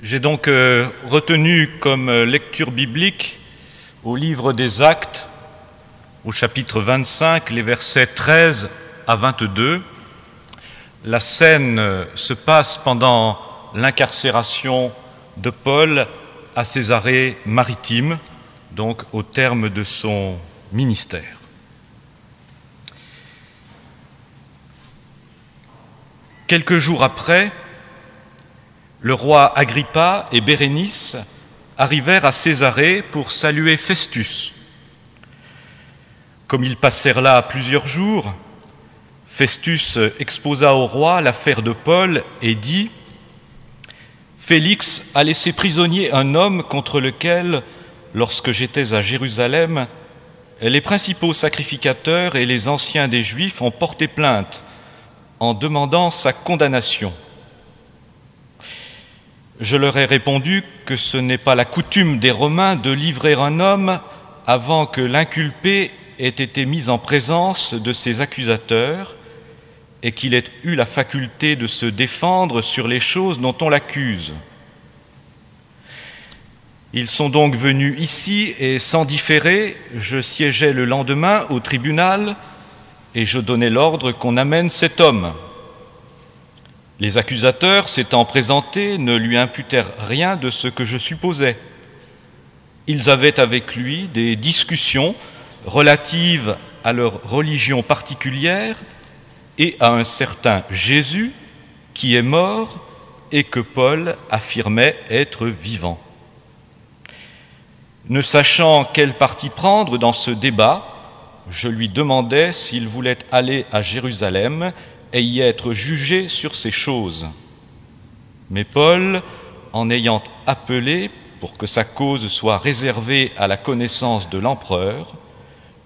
J'ai donc euh, retenu comme euh, lecture biblique au livre des Actes, au chapitre 25, les versets 13 à 22. La scène euh, se passe pendant l'incarcération de Paul à Césarée maritime, donc au terme de son ministère. Quelques jours après, le roi Agrippa et Bérénice arrivèrent à Césarée pour saluer Festus. Comme ils passèrent là plusieurs jours, Festus exposa au roi l'affaire de Paul et dit Félix a laissé prisonnier un homme contre lequel, lorsque j'étais à Jérusalem, les principaux sacrificateurs et les anciens des Juifs ont porté plainte en demandant sa condamnation. Je leur ai répondu que ce n'est pas la coutume des Romains de livrer un homme avant que l'inculpé ait été mis en présence de ses accusateurs et qu'il ait eu la faculté de se défendre sur les choses dont on l'accuse. Ils sont donc venus ici et sans différer, je siégeais le lendemain au tribunal et je donnai l'ordre qu'on amène cet homme. Les accusateurs, s'étant présentés, ne lui imputèrent rien de ce que je supposais. Ils avaient avec lui des discussions relatives à leur religion particulière et à un certain Jésus qui est mort et que Paul affirmait être vivant. Ne sachant quel parti prendre dans ce débat, je lui demandais s'il voulait aller à Jérusalem et y être jugé sur ces choses. Mais Paul, en ayant appelé pour que sa cause soit réservée à la connaissance de l'empereur,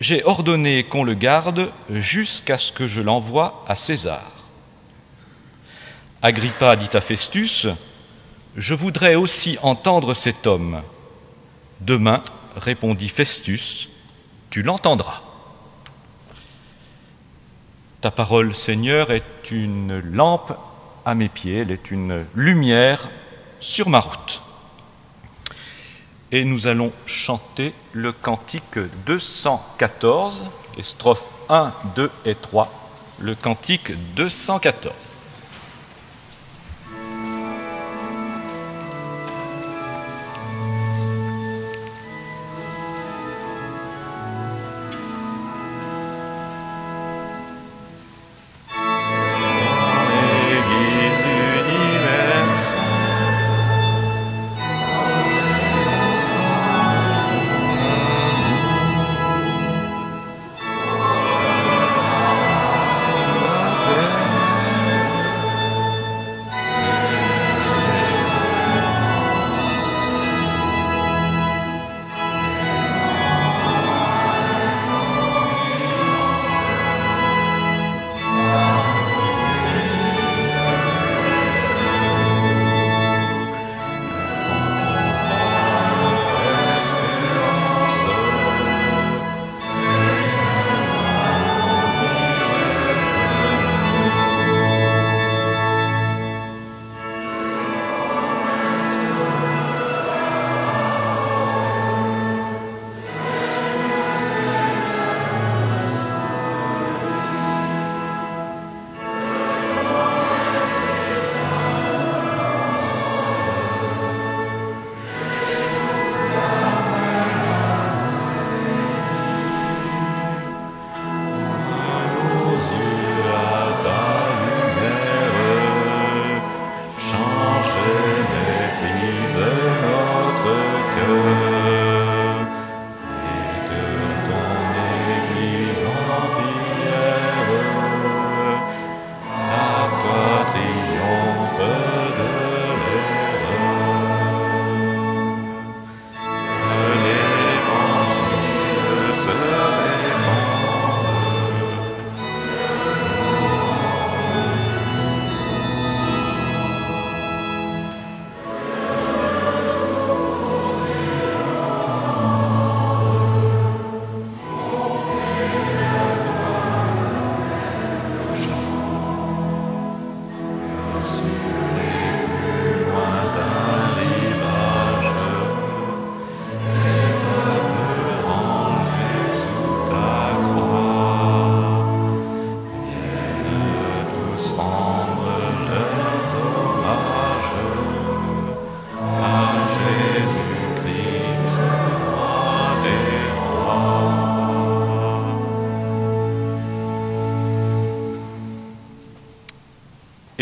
j'ai ordonné qu'on le garde jusqu'à ce que je l'envoie à César. Agrippa dit à Festus, Je voudrais aussi entendre cet homme. Demain, répondit Festus, tu l'entendras. Ta parole, Seigneur, est une lampe à mes pieds, elle est une lumière sur ma route. Et nous allons chanter le cantique 214, les strophes 1, 2 et 3, le cantique 214.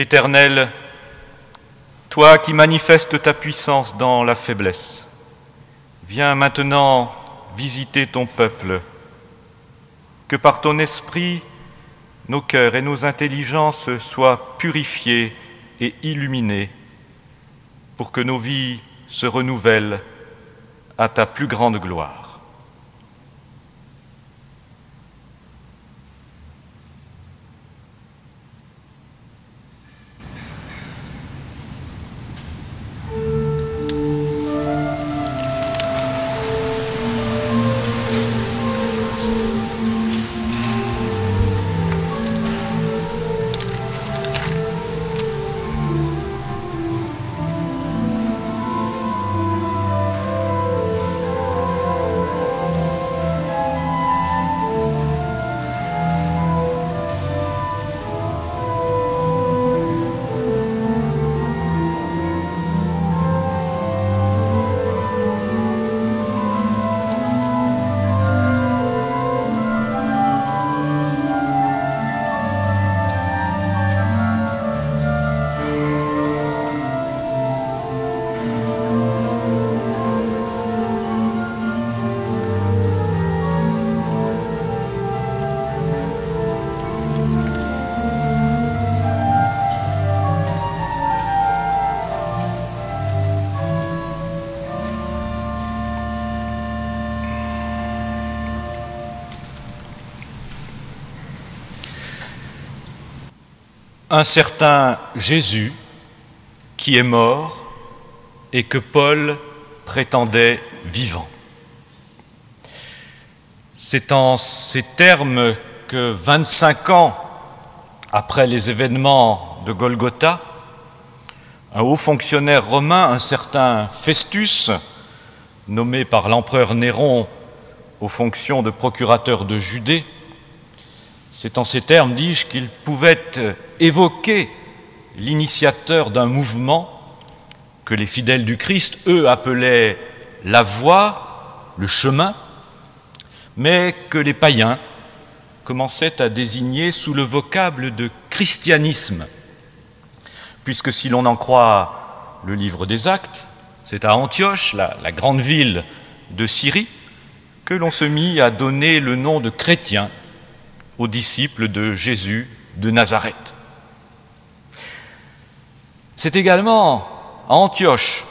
Éternel, toi qui manifestes ta puissance dans la faiblesse, viens maintenant visiter ton peuple, que par ton esprit, nos cœurs et nos intelligences soient purifiés et illuminés, pour que nos vies se renouvellent à ta plus grande gloire. Un certain Jésus qui est mort et que Paul prétendait vivant. C'est en ces termes que 25 ans après les événements de Golgotha, un haut fonctionnaire romain, un certain Festus, nommé par l'empereur Néron aux fonctions de procurateur de Judée, c'est en ces termes, dis-je, qu'il pouvait évoquer l'initiateur d'un mouvement que les fidèles du Christ, eux, appelaient la voie, le chemin, mais que les païens commençaient à désigner sous le vocable de christianisme, puisque si l'on en croit le livre des actes, c'est à Antioche, la, grande ville de Syrie, que l'on se mit à donner le nom de chrétien aux disciples de Jésus de Nazareth. C'est également à Antioche,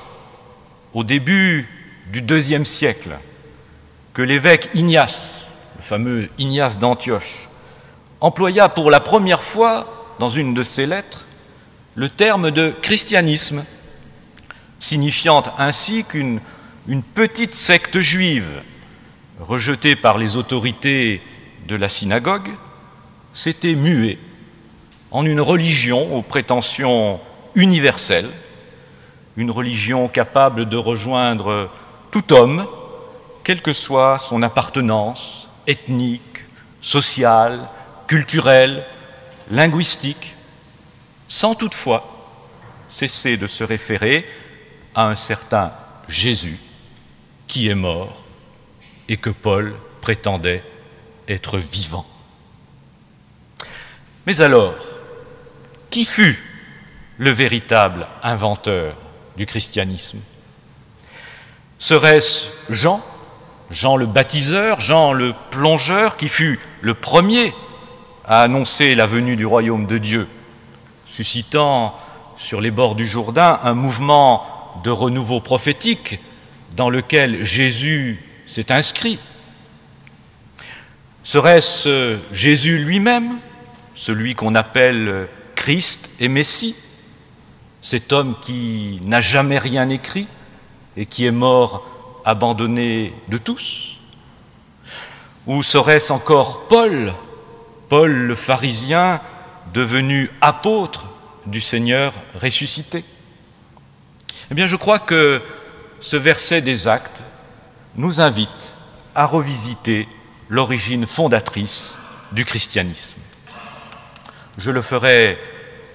au début du deuxième siècle, que l'évêque Ignace, le fameux Ignace d'Antioche, employa pour la première fois dans une de ses lettres le terme de christianisme, signifiant ainsi qu'une une petite secte juive rejetée par les autorités de la synagogue s'était muée en une religion aux prétentions universelle, une religion capable de rejoindre tout homme, quelle que soit son appartenance ethnique, sociale, culturelle, linguistique, sans toutefois cesser de se référer à un certain Jésus qui est mort et que Paul prétendait être vivant. Mais alors, qui fut le véritable inventeur du christianisme. Serait-ce Jean, Jean le baptiseur, Jean le plongeur, qui fut le premier à annoncer la venue du royaume de Dieu, suscitant sur les bords du Jourdain un mouvement de renouveau prophétique dans lequel Jésus s'est inscrit? Serait-ce Jésus lui-même, celui qu'on appelle Christ et Messie? Cet homme qui n'a jamais rien écrit et qui est mort abandonné de tous? Ou serait-ce encore Paul, Paul le pharisien, devenu apôtre du Seigneur ressuscité? Eh bien, je crois que ce verset des actes nous invite à revisiter l'origine fondatrice du christianisme. Je le ferai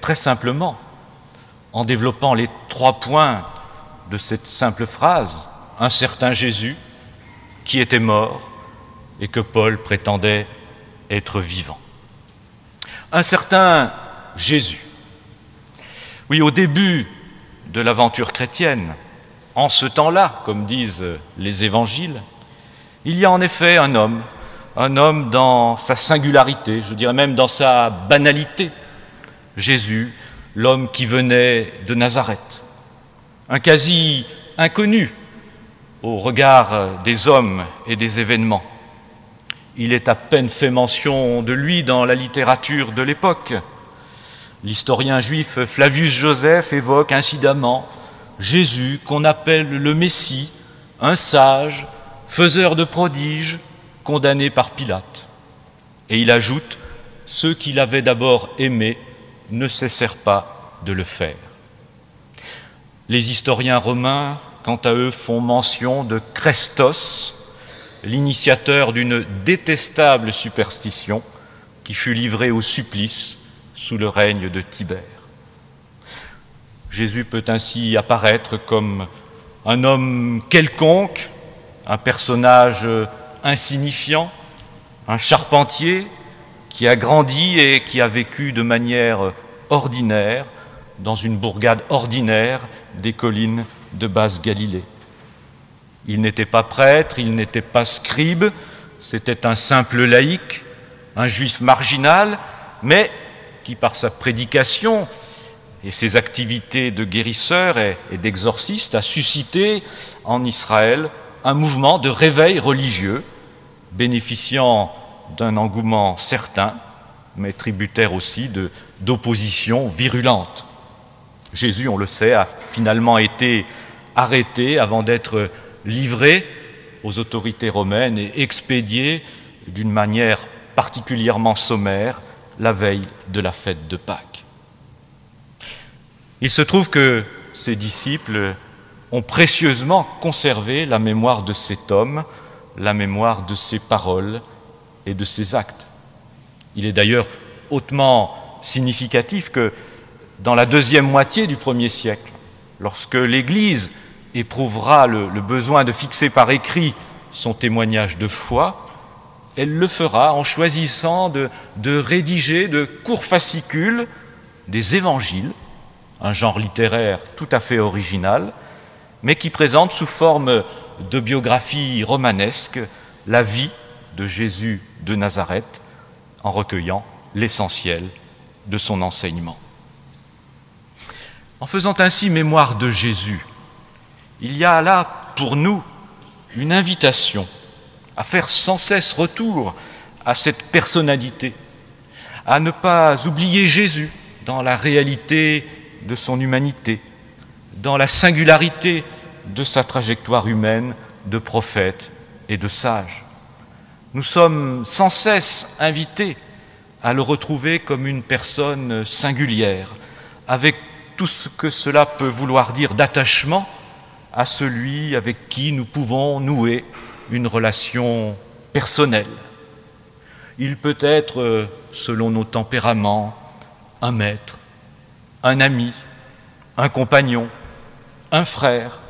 très simplement en développant les trois points de cette simple phrase, un certain Jésus qui était mort et que Paul prétendait être vivant. Un certain Jésus. Oui, au début de l'aventure chrétienne, en ce temps-là, comme disent les évangiles, il y a en effet un homme, un homme dans sa singularité, je dirais même dans sa banalité, Jésus, l'homme qui venait de Nazareth, un quasi inconnu au regard des hommes et des événements. Il est à peine fait mention de lui dans la littérature de l'époque. L'historien juif Flavius Joseph évoque incidemment Jésus qu'on appelle le Messie, un sage, faiseur de prodiges, condamné par Pilate. Et il ajoute Ceux qui l'avaient d'abord aimé ne cessèrent pas de le faire. Les historiens romains, quant à eux, font mention de Christos, l'initiateur d'une détestable superstition qui fut livrée au supplice sous le règne de Tibère. Jésus peut ainsi apparaître comme un homme quelconque, un personnage insignifiant, un charpentier qui a grandi et qui a vécu de manière ordinaire dans une bourgade ordinaire des collines de Basse-Galilée. Il n'était pas prêtre, il n'était pas scribe, c'était un simple laïc, un juif marginal, mais qui par sa prédication et ses activités de guérisseur et, d'exorciste a suscité en Israël un mouvement de réveil religieux, bénéficiant d'un engouement certain, mais tributaire aussi d'opposition virulente. Jésus, on le sait, a finalement été arrêté avant d'être livré aux autorités romaines et expédié d'une manière particulièrement sommaire la veille de la fête de Pâques. Il se trouve que ses disciples ont précieusement conservé la mémoire de cet homme, la mémoire de ses paroles et de ses actes. Il est d'ailleurs hautement significatif que dans la deuxième moitié du premier siècle, lorsque l'Église éprouvera le, besoin de fixer par écrit son témoignage de foi, elle le fera en choisissant de, de rédiger de courts fascicules des évangiles, un genre littéraire tout à fait original, mais qui présente sous forme de biographie romanesque la vie de Jésus de Nazareth en recueillant l'essentiel de son enseignement. En faisant ainsi mémoire de Jésus, il y a là pour nous une invitation à faire sans cesse retour à cette personnalité, à ne pas oublier Jésus dans la réalité de son humanité, dans la singularité de sa trajectoire humaine de prophète et de sage. Nous sommes sans cesse invités à le retrouver comme une personne singulière, avec tout ce que cela peut vouloir dire d'attachement à celui avec qui nous pouvons nouer une relation personnelle. Il peut être, selon nos tempéraments, un maître, un ami, un compagnon, un frère,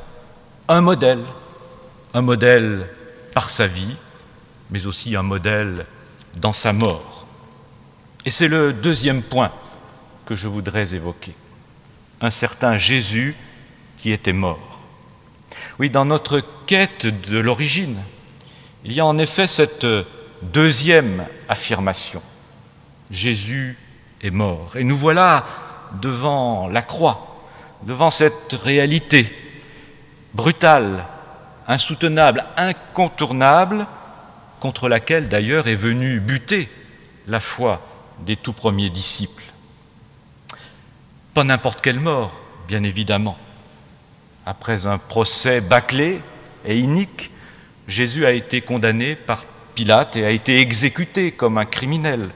un modèle, un modèle par sa vie, mais aussi un modèle dans sa mort. Et c'est le deuxième point que je voudrais évoquer un certain Jésus qui était mort. Oui, dans notre quête de l'origine, il y a en effet cette deuxième affirmation. Jésus est mort. Et nous voilà devant la croix, devant cette réalité brutale, insoutenable, incontournable, contre laquelle d'ailleurs est venue buter la foi des tout premiers disciples. Pas n'importe quelle mort, bien évidemment. Après un procès bâclé et inique, Jésus a été condamné par Pilate et a été exécuté comme un criminel,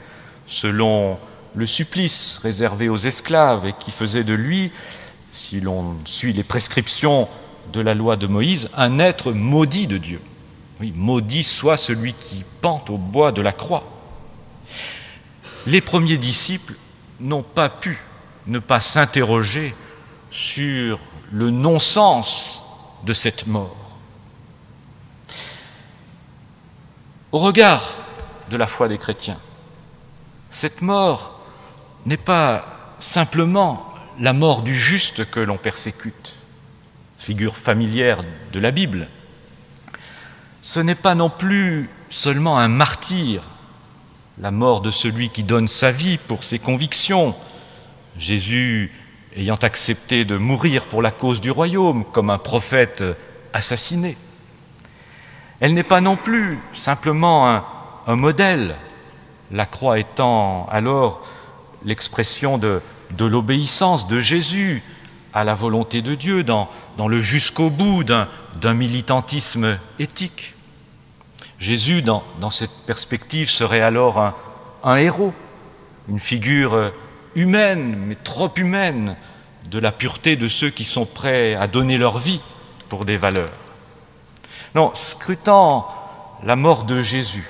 selon le supplice réservé aux esclaves et qui faisait de lui, si l'on suit les prescriptions de la loi de Moïse, un être maudit de Dieu. Maudit soit celui qui pente au bois de la croix. Les premiers disciples n'ont pas pu ne pas s'interroger sur le non-sens de cette mort. Au regard de la foi des chrétiens, cette mort n'est pas simplement la mort du juste que l'on persécute, figure familière de la Bible. Ce n'est pas non plus seulement un martyr, la mort de celui qui donne sa vie pour ses convictions, Jésus ayant accepté de mourir pour la cause du royaume comme un prophète assassiné. Elle n'est pas non plus simplement un, modèle, la croix étant alors l'expression de, l'obéissance de Jésus à la volonté de Dieu dans le jusqu'au bout d'un militantisme éthique. Jésus, dans, cette perspective, serait alors un, héros, une figure humaine, mais trop humaine, de la pureté de ceux qui sont prêts à donner leur vie pour des valeurs. Non, scrutant la mort de Jésus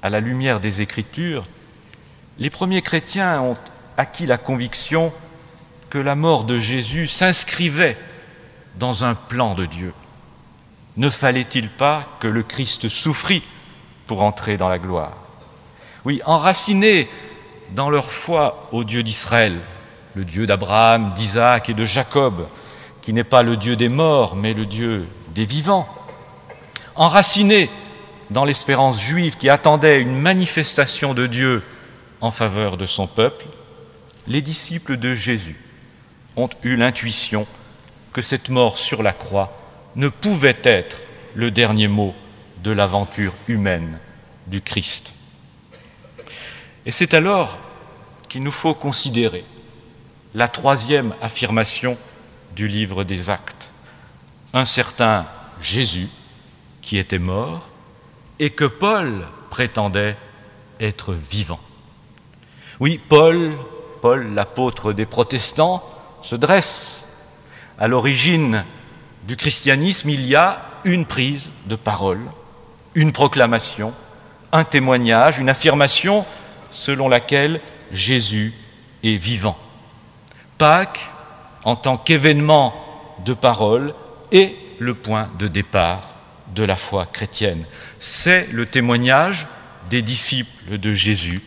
à la lumière des Écritures, les premiers chrétiens ont acquis la conviction que la mort de Jésus s'inscrivait dans un plan de Dieu. Ne fallait-il pas que le Christ souffrit pour entrer dans la gloire? Oui, enracinés dans leur foi au Dieu d'Israël, le Dieu d'Abraham, d'Isaac et de Jacob, qui n'est pas le Dieu des morts, mais le Dieu des vivants, enracinés dans l'espérance juive qui attendait une manifestation de Dieu en faveur de son peuple, les disciples de Jésus ont eu l'intuition que cette mort sur la croix ne pouvait être le dernier mot de l'aventure humaine du Christ. Et c'est alors qu'il nous faut considérer la troisième affirmation du livre des actes. Un certain Jésus qui était mort et que Paul prétendait être vivant. Oui, Paul, Paul, l'apôtre des protestants, se dresse. À l'origine du christianisme, il y a une prise de parole, une proclamation, un témoignage, une affirmation selon laquelle Jésus est vivant. Pâques, en tant qu'événement de parole, est le point de départ de la foi chrétienne. C'est le témoignage des disciples de Jésus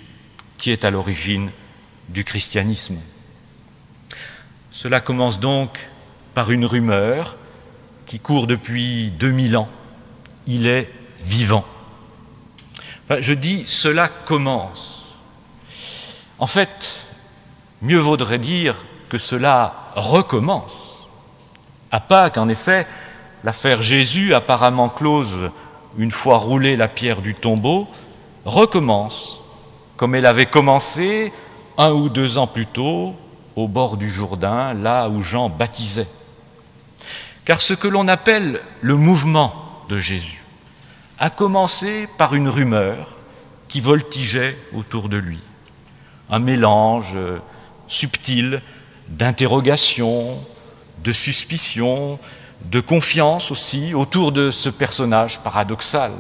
qui est à l'origine du christianisme. Cela commence donc par une rumeur qui court depuis 2000 ans. Il est vivant. Je dis cela commence. En fait, mieux vaudrait dire que cela recommence. À Pâques, en effet, l'affaire Jésus, apparemment close une fois roulée la pierre du tombeau, recommence comme elle avait commencé un ou deux ans plus tôt au bord du Jourdain, là où Jean baptisait. Car ce que l'on appelle le mouvement de Jésus a commencé par une rumeur qui voltigeait autour de lui, un mélange subtil d'interrogations, de suspicions, de confiance aussi autour de ce personnage paradoxal.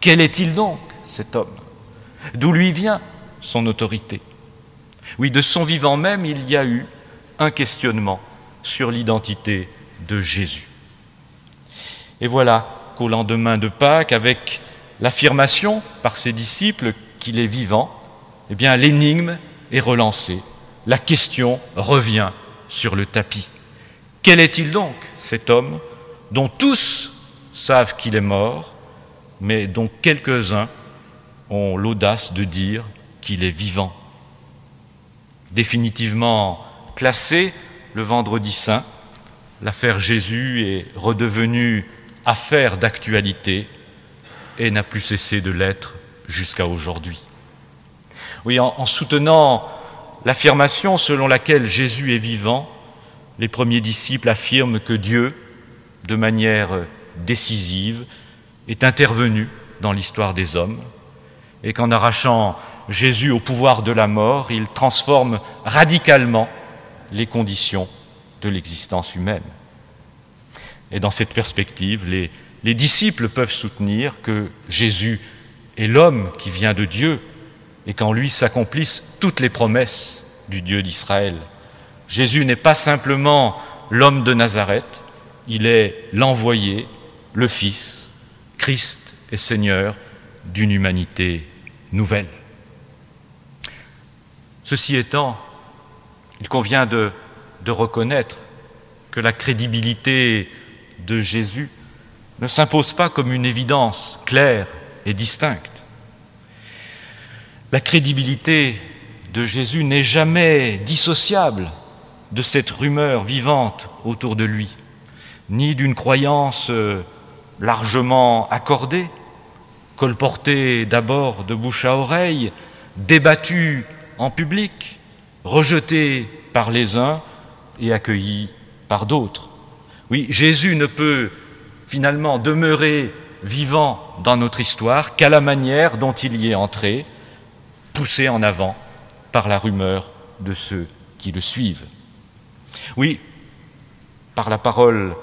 Quel est-il donc, cet homme? D'où lui vient son autorité? Oui, de son vivant même, il y a eu un questionnement sur l'identité Et voilà qu'au lendemain de Pâques, avec l'affirmation par ses disciples qu'il est vivant, eh bien l'énigme est relancée, la question revient sur le tapis. Quel est-il donc, cet homme, dont tous savent qu'il est mort, mais dont quelques-uns ont l'audace de dire qu'il est vivant? Définitivement classé le vendredi saint, l'affaire Jésus est redevenue affaire d'actualité et n'a plus cessé de l'être jusqu'à aujourd'hui. Oui, en, en soutenant l'affirmation selon laquelle Jésus est vivant, les premiers disciples affirment que Dieu, de manière décisive, est intervenu dans l'histoire des hommes et qu'en arrachant Jésus au pouvoir de la mort, il transforme radicalement les conditions de l'existence humaine. Et dans cette perspective, les, les disciples peuvent soutenir que Jésus est l'homme qui vient de Dieu et qu'en lui s'accomplissent toutes les promesses du Dieu d'Israël. Jésus n'est pas simplement l'homme de Nazareth, il est l'envoyé, le Fils, Christ et Seigneur d'une humanité nouvelle. Ceci étant, il convient de de reconnaître que la crédibilité de Jésus ne s'impose pas comme une évidence claire et distincte. La crédibilité de Jésus n'est jamais dissociable de cette rumeur vivante autour de lui, ni d'une croyance euh, largement accordée, colportée d'abord de bouche à oreille, débattue en public, rejetée par les uns et accueillie par d'autres. Oui, Jésus ne peut finalement demeurer vivant dans notre histoire qu'à la manière dont il y est entré, poussé en avant par la rumeur de ceux qui le suivent. Oui, par la parole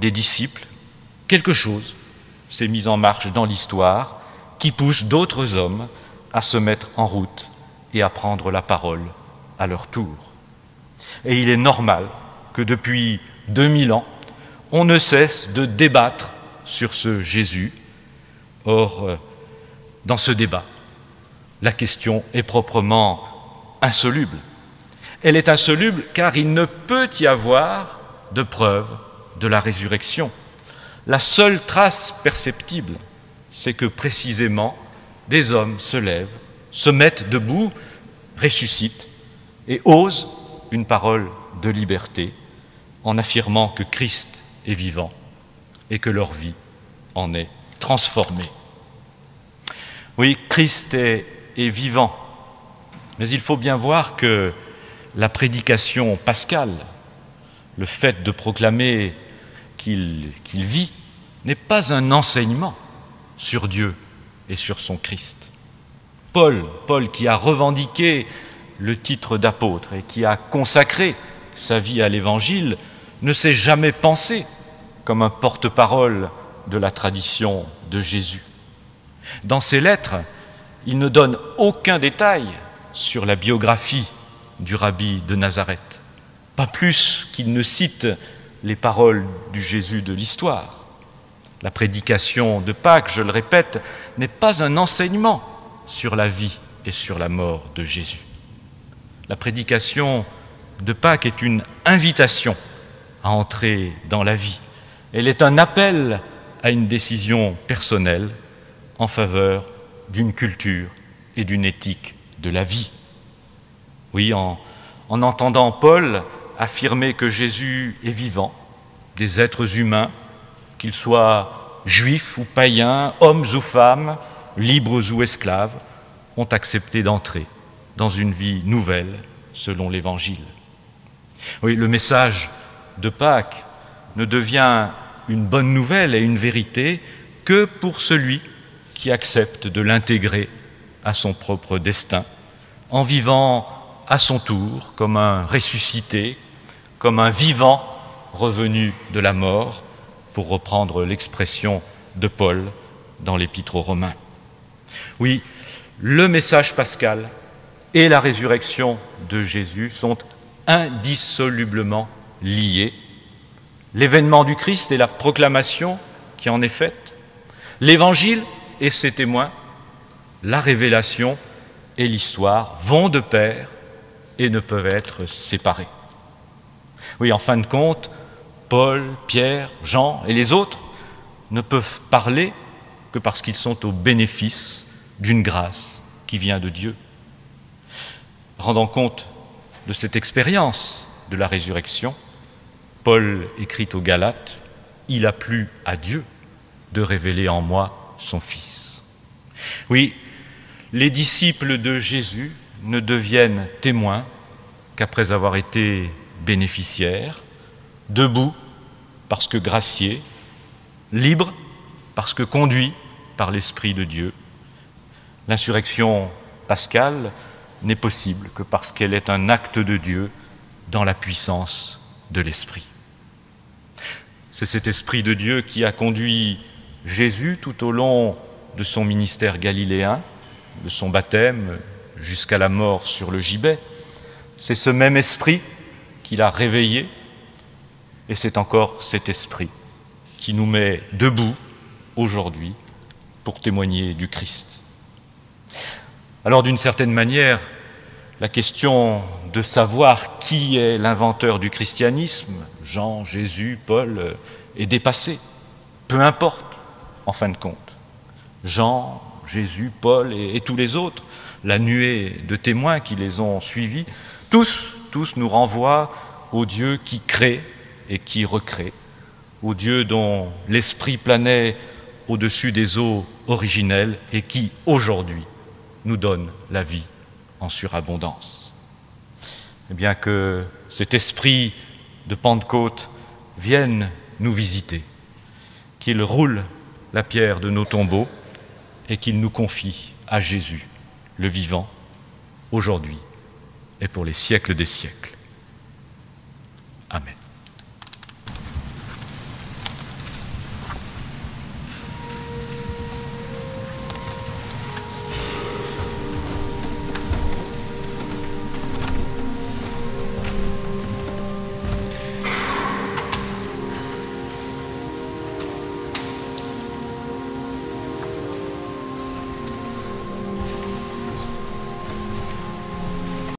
des disciples, quelque chose s'est mis en marche dans l'histoire qui pousse d'autres hommes à se mettre en route et à prendre la parole à leur tour. Et il est normal que depuis 2000 ans, on ne cesse de débattre sur ce Jésus. Or, euh, dans ce débat, la question est proprement insoluble. Elle est insoluble car il ne peut y avoir de preuve de la résurrection. La seule trace perceptible, c'est que précisément des hommes se lèvent, se mettent debout, ressuscitent et osent une parole de liberté en affirmant que Christ est vivant et que leur vie en est transformée. Oui, Christ est, vivant, mais il faut bien voir que la prédication pascale, le fait de proclamer qu'il vit, n'est pas un enseignement sur Dieu et sur son Christ. Paul, Paul qui a revendiqué le titre d'apôtre et qui a consacré sa vie à l'Évangile, ne s'est jamais pensé comme un porte-parole de la tradition de Jésus. Dans ses lettres, il ne donne aucun détail sur la biographie du rabbi de Nazareth, pas plus qu'il ne cite les paroles du Jésus de l'histoire. La prédication de Pâques, je le répète, n'est pas un enseignement sur la vie et sur la mort de Jésus. La prédication de Pâques est une invitation à entrer dans la vie. Elle est un appel à une décision personnelle en faveur d'une culture et d'une éthique de la vie. Oui, en, en entendant Paul affirmer que Jésus est vivant, des êtres humains, qu'ils soient juifs ou païens, hommes ou femmes, libres ou esclaves, ont accepté d'entrer dans une vie nouvelle selon l'Évangile. Oui, le message de Pâques ne devient une bonne nouvelle et une vérité que pour celui qui accepte de l'intégrer à son propre destin, en vivant à son tour comme un ressuscité, comme un vivant revenu de la mort, pour reprendre l'expression de Paul dans l'Épître aux Romains. Oui, le message pascal et la résurrection de Jésus sont indissolublement liés. L'événement du Christ et la proclamation qui en est faite, l'Évangile et ses témoins, la révélation et l'histoire vont de pair et ne peuvent être séparés. Oui, en fin de compte, Paul, Pierre, Jean et les autres ne peuvent parler que parce qu'ils sont au bénéfice d'une grâce qui vient de Dieu. Rendant compte de cette expérience de la résurrection, Paul écrit aux Galates, Il a plu à Dieu de révéler en moi son Fils. Oui, les disciples de Jésus ne deviennent témoins qu'après avoir été bénéficiaires, debout parce que graciés, libres parce que conduits par l'Esprit de Dieu. L'insurrection pascale n'est possible que parce qu'elle est un acte de Dieu dans la puissance de l'Esprit. C'est cet Esprit de Dieu qui a conduit Jésus tout au long de son ministère galiléen, de son baptême jusqu'à la mort sur le gibet. C'est ce même Esprit qui l'a réveillé et c'est encore cet Esprit qui nous met debout aujourd'hui pour témoigner du Christ. Alors d'une certaine manière, la question de savoir qui est l'inventeur du christianisme, Jean, Jésus, Paul, est dépassé. Peu importe, en fin de compte. Jean, Jésus, Paul et, et tous les autres, la nuée de témoins qui les ont suivis, tous, tous nous renvoient au Dieu qui crée et qui recrée, au Dieu dont l'esprit planait au-dessus des eaux originelles et qui, aujourd'hui, nous donne la vie en surabondance. Eh bien que cet esprit de Pentecôte vienne nous visiter, qu'il roule la pierre de nos tombeaux et qu'il nous confie à Jésus, le vivant, aujourd'hui et pour les siècles des siècles. Amen.